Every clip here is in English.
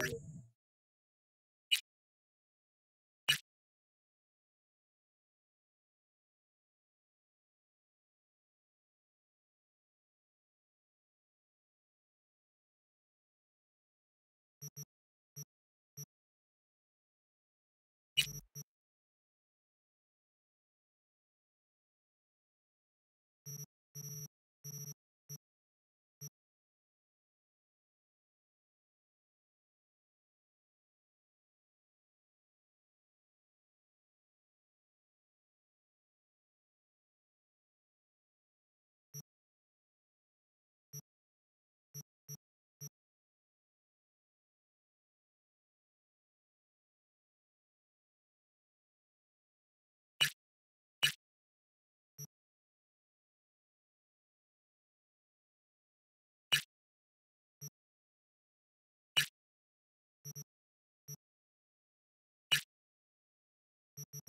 I'm you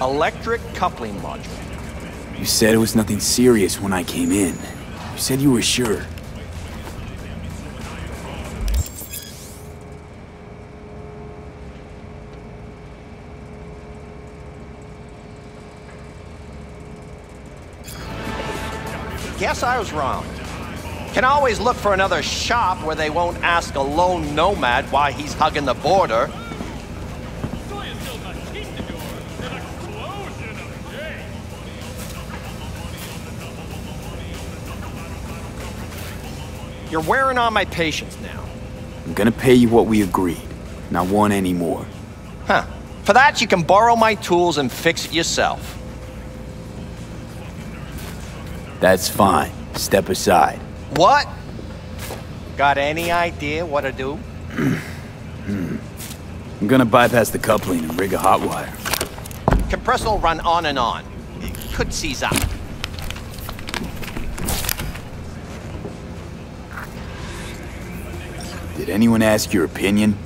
Electric coupling module. You said it was nothing serious when I came in. You said you were sure. Guess I was wrong. Can always look for another shop where they won't ask a lone nomad why he's hugging the border. You're wearing on my patience now. I'm gonna pay you what we agreed. Not one anymore. Huh. For that, you can borrow my tools and fix it yourself. That's fine. Step aside. What? Got any idea what to do? Hmm. I'm gonna bypass the coupling and rig a hot wire. Compressor will run on and on. It could seize up. Did anyone ask your opinion?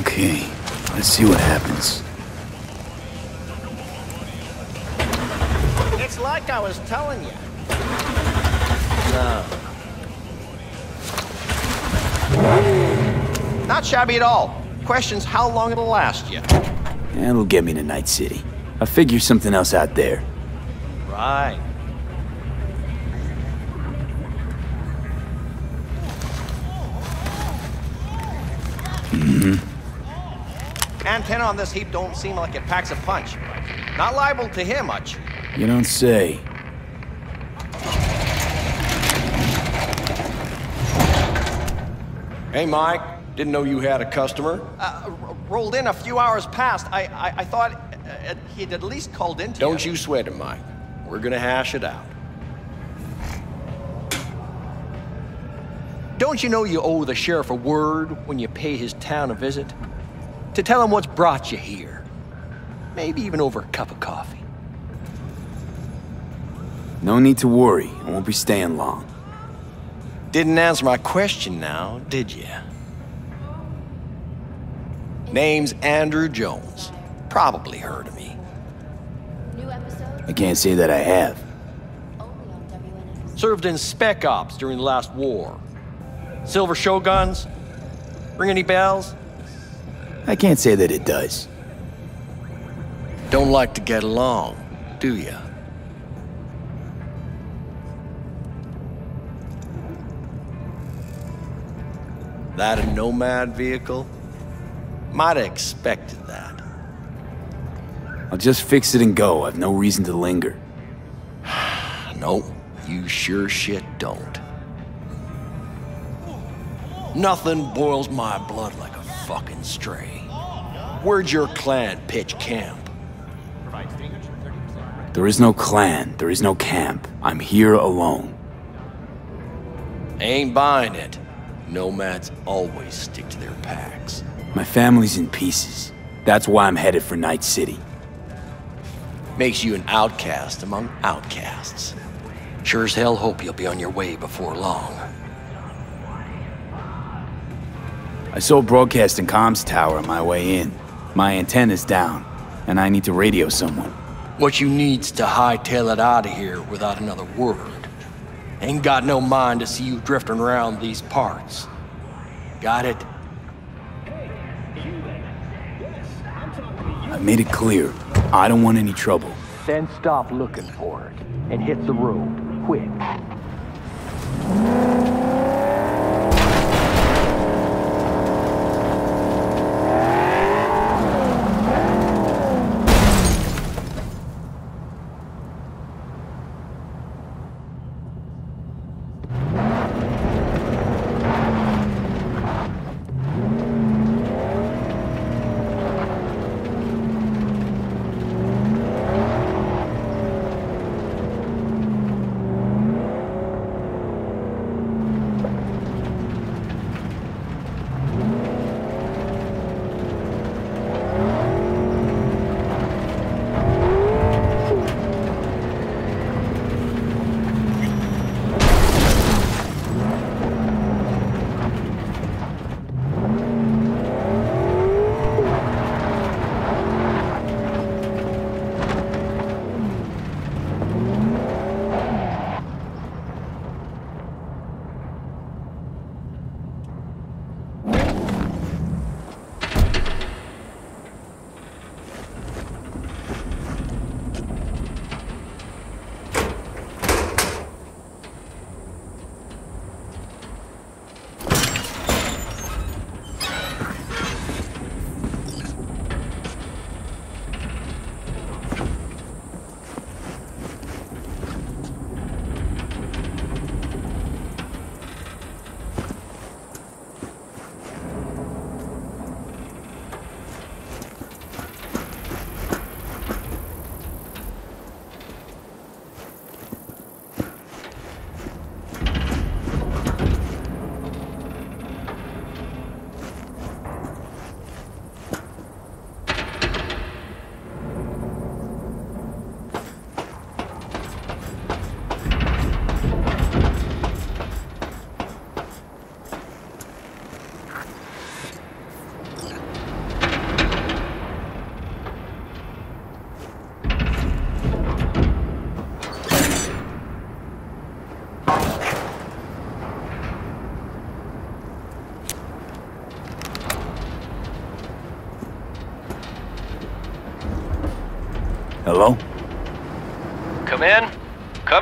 Okay, let's see what happens. It's like I was telling you. No. Not shabby at all. Question's how long it'll last you. That'll get me to Night City. I'll figure something else out there. Right. Mm-hmm. Antenna on this heap don't seem like it packs a punch. Not liable to hear much. You don't say. Hey, Mike. Didn't know you had a customer. Uh, r- rolled in a few hours past. I, I, I thought uh, he'd at least called into Don't you sweat it, Mike. We're gonna hash it out. Don't you know you owe the sheriff a word when you pay his town a visit? To tell him what's brought you here. Maybe even over a cup of coffee. No need to worry. I won't be staying long. Didn't answer my question now, did you? Name's Andrew Jones. Probably heard of me. New episode I can't say that I have. only on Served in Spec Ops during the last war. Silver Shoguns? Ring any bells? I can't say that it does. Don't like to get along, do ya? That a Nomad vehicle? Might have expected that. I'll just fix it and go. I've no reason to linger. Nope, you sure shit don't. Nothing boils my blood like a fucking stray. Where'd your clan pitch camp? There is no clan. There is no camp. I'm here alone. Ain't buying it. Nomads always stick to their packs. My family's in pieces. That's why I'm headed for Night City. Makes you an outcast among outcasts. Sure as hell hope you'll be on your way before long. I saw a broadcasting comms tower on my way in. My antenna's down, and I need to radio someone. What you need's to hightail it out of here without another word. Ain't got no mind to see you drifting around these parts. Got it? Made it clear. I don't want any trouble. Then stop looking for it and hit the road quick.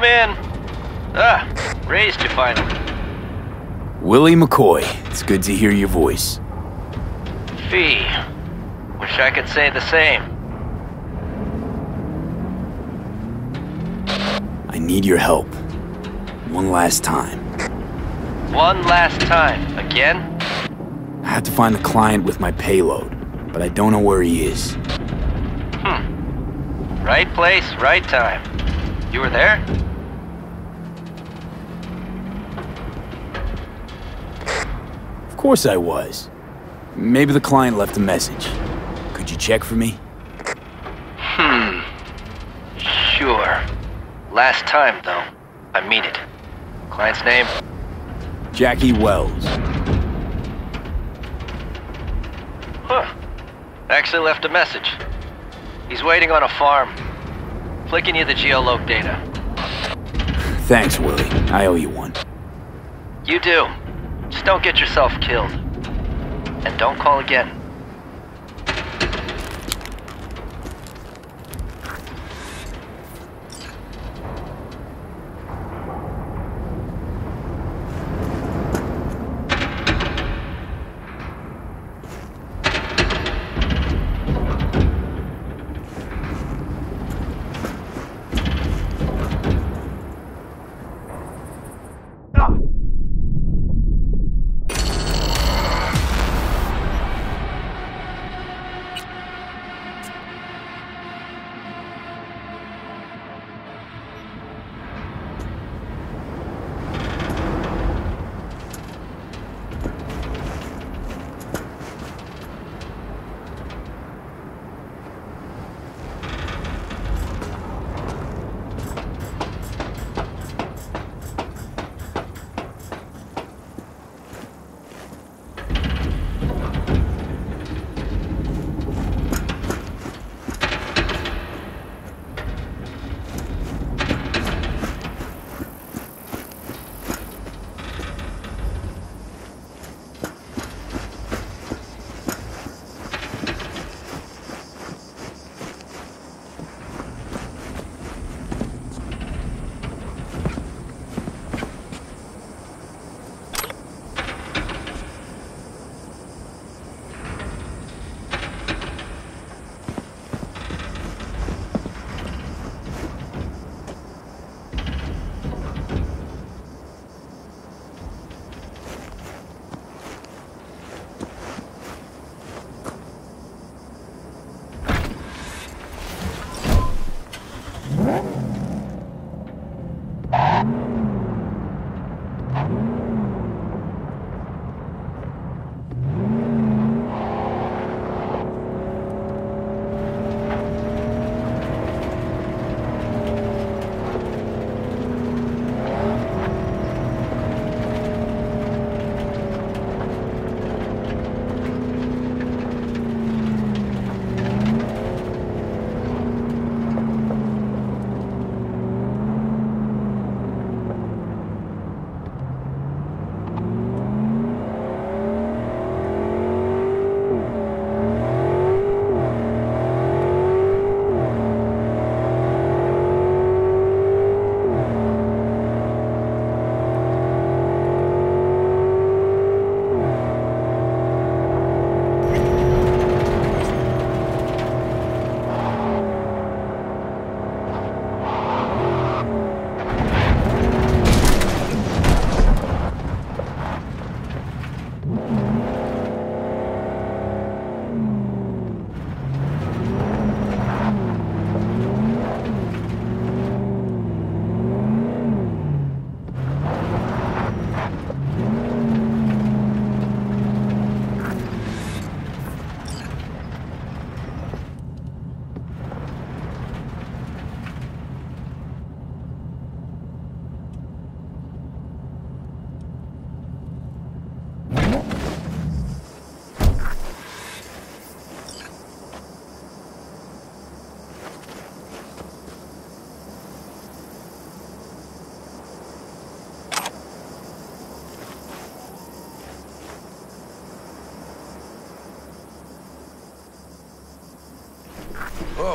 Come in. Ah, raised you finally. Willie McCoy. It's good to hear your voice. V. Wish I could say the same. I need your help. One last time. One last time. Again? I have to find the client with my payload, but I don't know where he is. Hmm. Right place, right time. You were there? Of course I was. Maybe the client left a message. Could you check for me? Hmm. Sure. Last time, though. I mean it. Client's name? Jackie Wells. Huh. Actually left a message. He's waiting on a farm. Flicking you the geoloc data. Thanks, Willie. I owe you one. You do. Don't get yourself killed. And don't call again.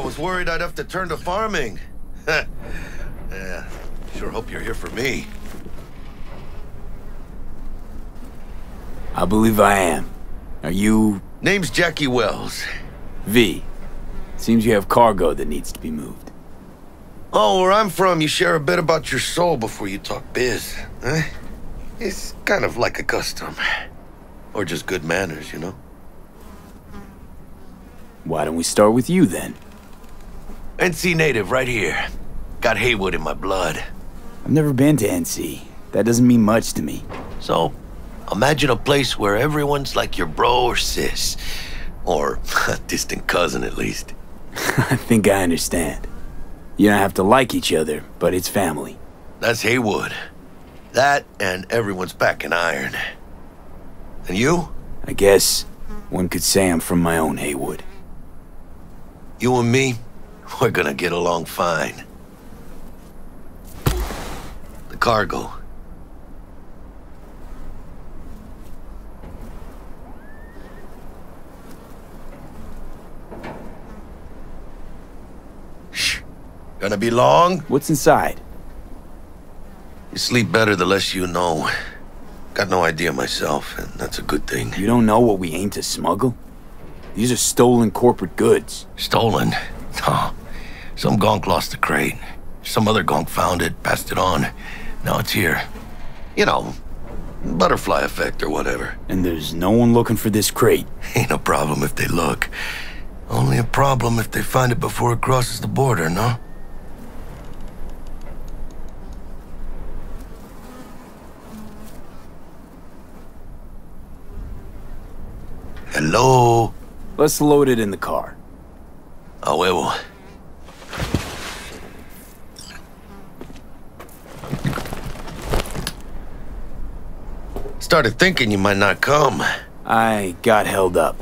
Was worried I'd have to turn to farming. yeah, sure hope you're here for me. I believe I am. Are you Name's Jackie Wells. V? Seems you have cargo that needs to be moved. Oh, where I'm from, you share a bit about your soul before you talk biz. Huh? It's kind of like a custom. Or just good manners, you know? Why don't we start with you then? NC native right here. Got Heywood in my blood. I've never been to NC. That doesn't mean much to me. So, imagine a place where everyone's like your bro or sis. Or a distant cousin, at least. I think I understand. You don't have to like each other, but it's family. That's Heywood. That and everyone's back in iron. And you? I guess one could say I'm from my own Heywood. You and me, we're gonna get along fine. The cargo. Shh. Gonna be long? What's inside? You sleep better the less you know. Got no idea myself, and that's a good thing. You don't know what we aim to smuggle? These are stolen corporate goods. Stolen? No. Oh, some gonk lost the crate. Some other gonk found it, passed it on. Now it's here. You know, butterfly effect or whatever. And there's no one looking for this crate. Ain't no problem if they look. Only a problem if they find it before it crosses the border, no? Hello? Let's load it in the car. A huevo. Started thinking you might not come. I got held up.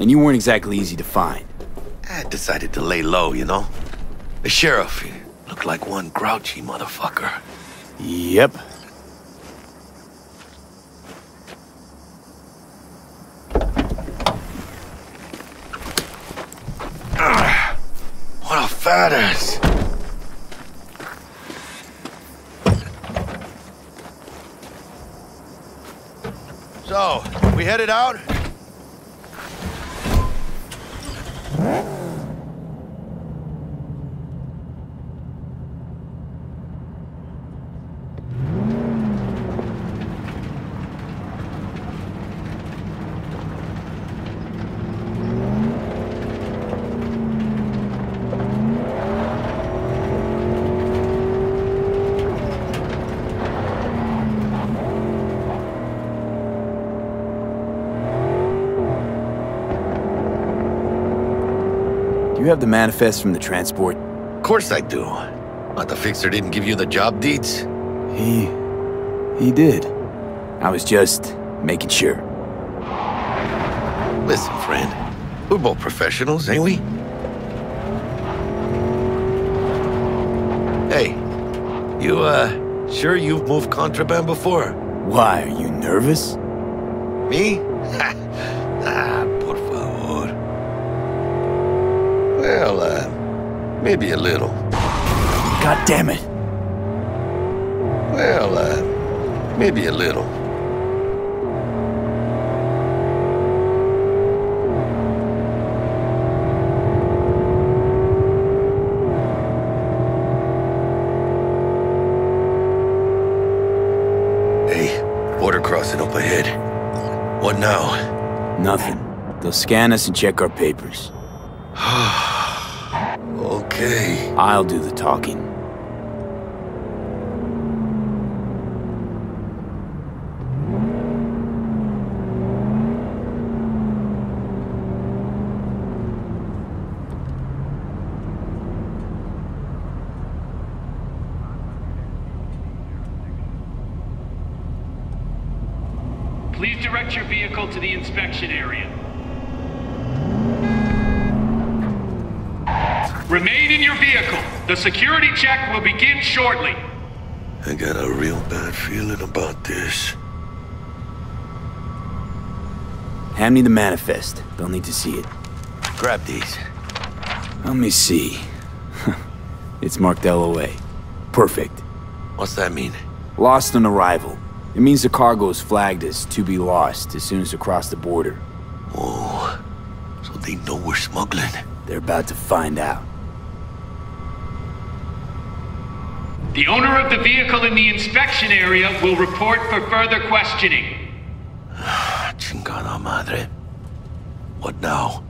And you weren't exactly easy to find. I decided to lay low, you know? The sheriff he looked like one grouchy motherfucker. Yep. So, we headed out? You have the manifest from the transport? Of course I do. But the fixer didn't give you the job deeds? He... he did. I was just making sure. Listen, friend. We're both professionals, ain't we? Hey, you, uh, sure you've moved contraband before? Why, are you nervous? Me? ah, por favor. Well, uh, maybe a little. God damn it! Well, uh, maybe a little. Hey, border crossing up ahead. What now? Nothing. They'll scan us and check our papers. Okay. I'll do the talking. Please direct your vehicle to the inspection area. Remain in your vehicle. The security check will begin shortly. I got a real bad feeling about this. Hand me the manifest. They'll need to see it. Grab these. Let me see. it's marked LOA. Perfect. What's that mean? Lost on arrival. It means the cargo is flagged as to be lost as soon as they cross the border. Oh, so they know we're smuggling. They're about to find out. The owner of the vehicle in the inspection area will report for further questioning. Madre. What now?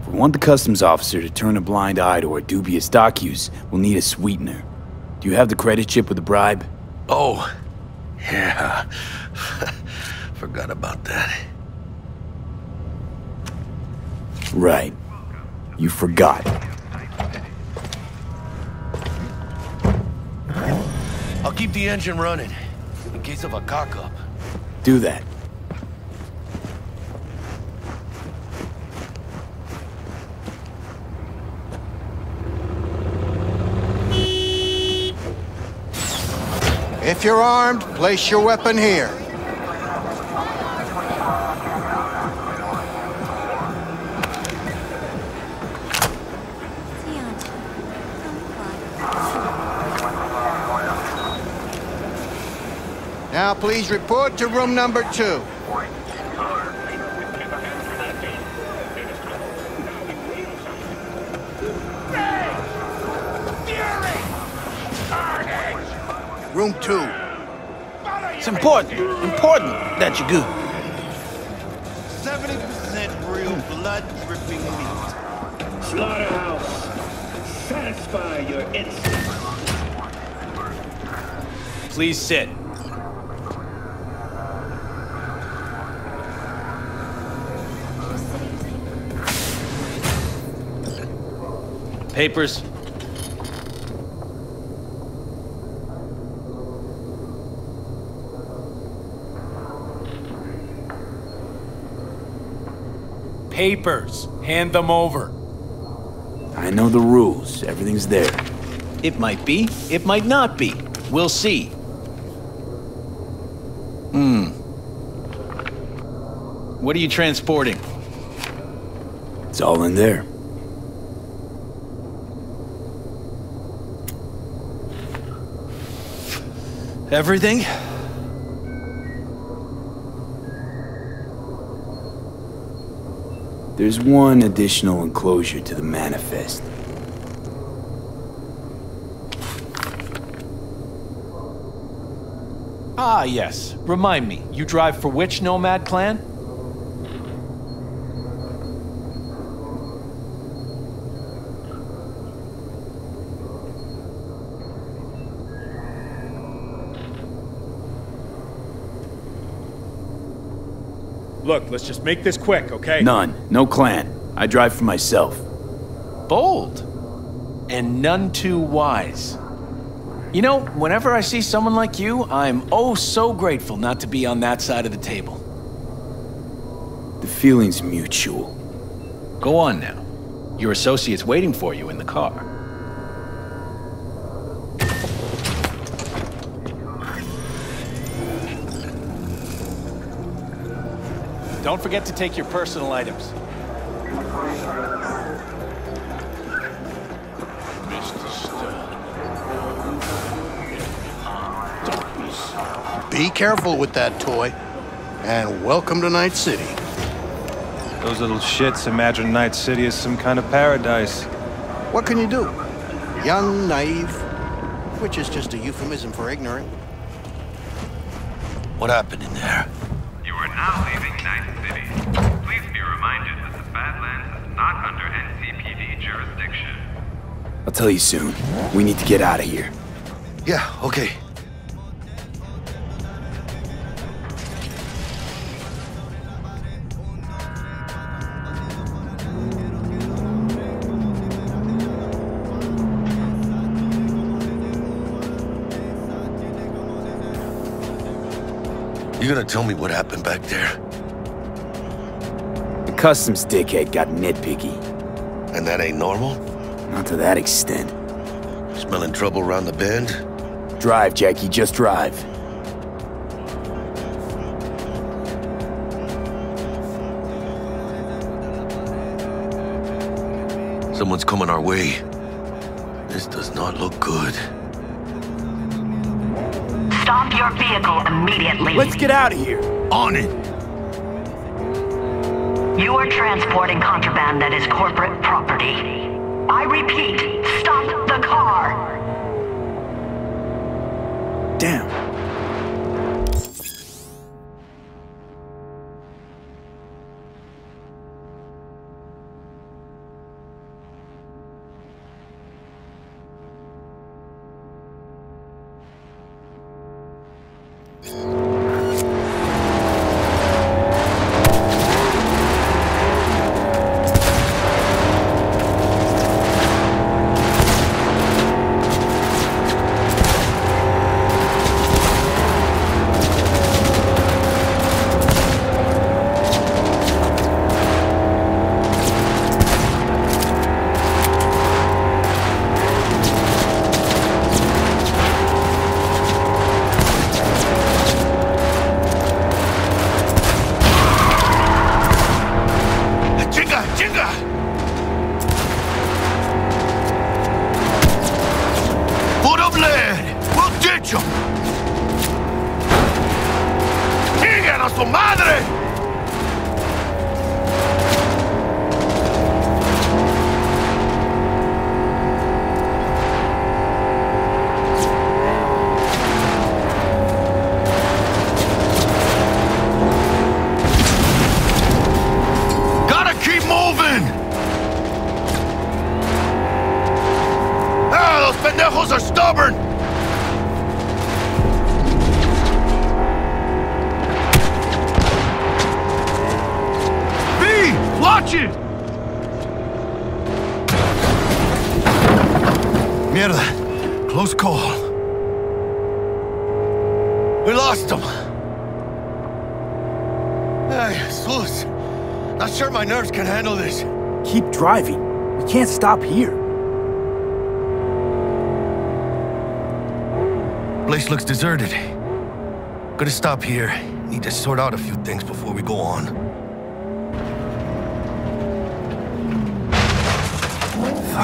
If we want the customs officer to turn a blind eye to our dubious dock use, we'll need a sweetener. Do you have the credit chip with the bribe? Oh, yeah. Forgot about that. Right. You forgot. I'll keep the engine running, in case of a cock-up. Do that. If you're armed, place your weapon here. Now please report to room number two. Room two. It's important, important that you go. 70% real blood dripping meat. Slaughterhouse. Satisfy your instincts. Please sit. Papers. Papers. Hand them over. I know the rules. Everything's there. It might be, it might not be. We'll see. Hmm. What are you transporting? It's all in there. Everything? There's one additional enclosure to the manifest. Ah, yes. Remind me, you drive for which Nomad clan? Look, let's just make this quick, okay? None. No clan. I drive for myself. Bold. And none too wise. You know, whenever I see someone like you, I'm oh so grateful not to be on that side of the table. The feeling's mutual. Go on now. Your associate's waiting for you in the car. Don't forget to take your personal items. Be careful with that toy. And welcome to Night City. Those little shits imagine Night City is some kind of paradise. What can you do? Young, naive, which is just a euphemism for ignorant. What happened in there? You are now leaving Night City. Please be reminded that the Badlands is not under NCPD jurisdiction. I'll tell you soon. We need to get out of here. Yeah, okay. You're gonna tell me what happened back there? The customs dickhead got nitpicky. And that ain't normal? Not to that extent. Smelling trouble around the bend? Drive, Jackie, just drive. Someone's coming our way. This does not look good. Stop your vehicle immediately. Let's get out of here. On it. You are transporting contraband that is corporate property. I repeat, Keep driving. We can't stop here. Place looks deserted. Gonna stop here. Need to sort out a few things before we go on.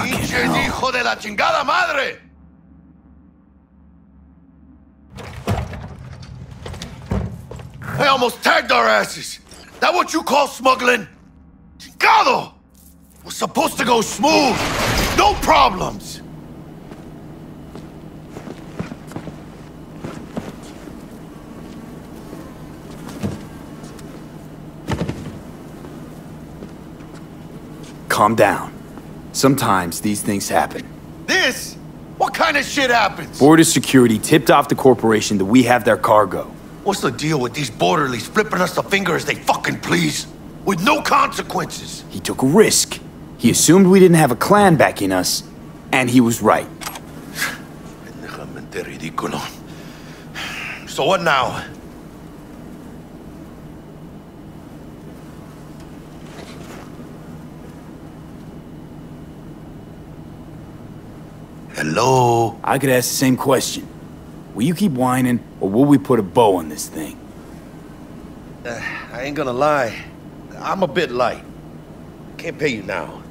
¡Pinches hijo de la chingada madre! I almost tagged our asses. That what you call smuggling? Chingado! Was supposed to go smooth. No problems. Calm down. Sometimes these things happen. This? What kind of shit happens? Border security tipped off the corporation that we have their cargo. What's the deal with these borderlies flipping us the finger as they fucking please? With no consequences. He took a risk. He assumed we didn't have a clan backing us, and he was right. So what now? Hello? I could ask the same question. Will you keep whining, or will we put a bow on this thing? Uh, I ain't gonna lie. I'm a bit light. Can't pay you now.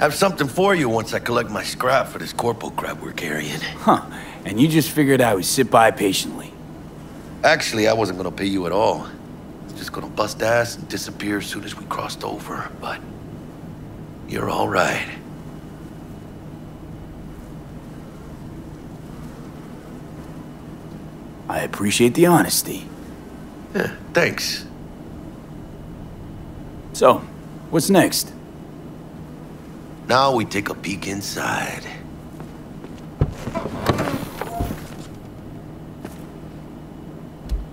I have something for you once I collect my scrap for this corporal crap we're carrying. Huh. And you just figured I would sit by patiently. Actually, I wasn't gonna pay you at all. Just gonna bust ass and disappear as soon as we crossed over, but... You're all right. I appreciate the honesty. Yeah, thanks. So, what's next? Now we take a peek inside.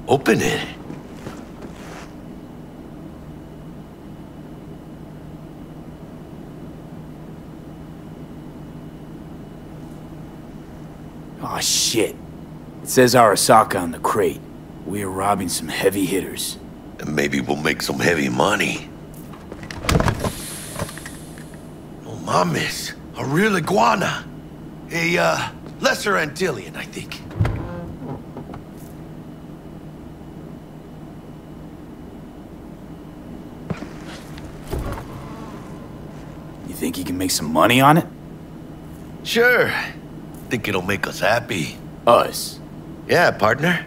Open it. Aw, shit. It says Arasaka on the crate. We are robbing some heavy hitters. And maybe we'll make some heavy money. Mames. A real iguana. A, uh, lesser Antillean, I think. You think you can make some money on it? Sure. Think it'll make us happy. Us? Yeah, partner.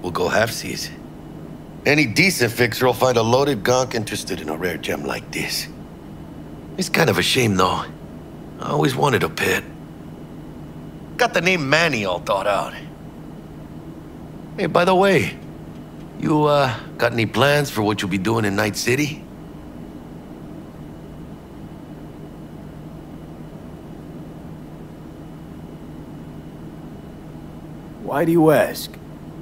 We'll go halfsies. Any decent fixer will find a loaded gonk interested in a rare gem like this. It's kind of a shame, though. I always wanted a pet. Got the name Manny all thought out. Hey, by the way, you, uh, got any plans for what you'll be doing in Night City? Why do you ask?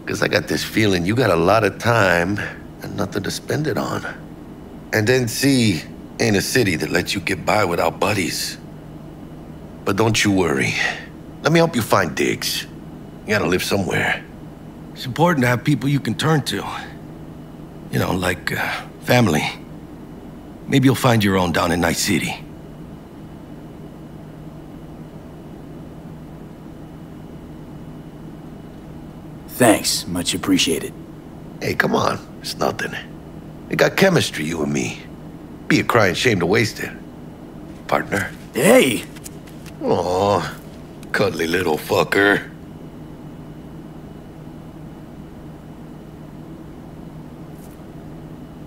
Because I got this feeling you got a lot of time and nothing to spend it on. And NC ain't a city that lets you get by without buddies. But don't you worry. Let me help you find digs. You gotta live somewhere. It's important to have people you can turn to. You know, like uh, family. Maybe you'll find your own down in Night City. Thanks, much appreciated. Hey, come on. It's nothing. We got chemistry, you and me. Be a crying shame to waste it. Partner. Hey! Aw, cuddly little fucker.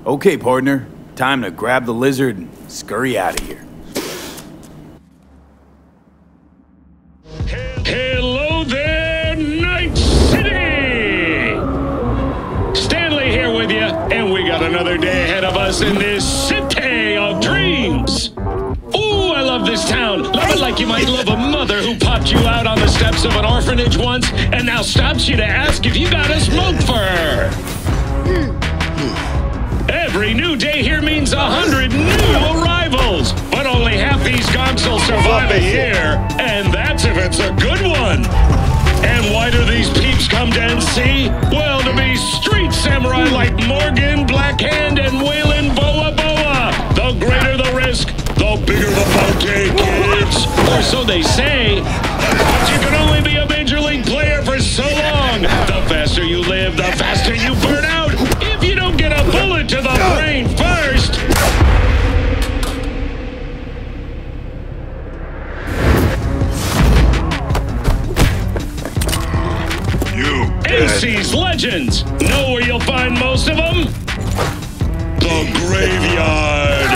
Okay, partner. Time to grab the lizard and scurry out of here. Of an orphanage once and now stops you to ask if you got a smoke for her. Every new day here means a hundred new arrivals, but only half these gonks will survive a year, and that's if it's a good one. And why do these peeps come to NC? Well, to be street samurai like Morgan, Blackhand, and Weyland Boa Boa. The greater the risk, the bigger the bounty, kids. Or so they say. But you can only be a major league player for so long. The faster you live, the faster you burn out. If you don't get a bullet to the brain first. You AC's legends. Know where you'll find most of them? The graveyard.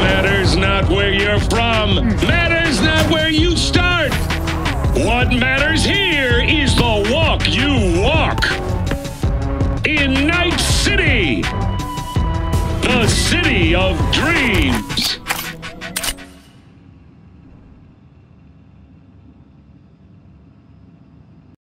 Matters not where you're from. Matters not where you start. What matters here is the walk you walk. In Night City. The city of dreams.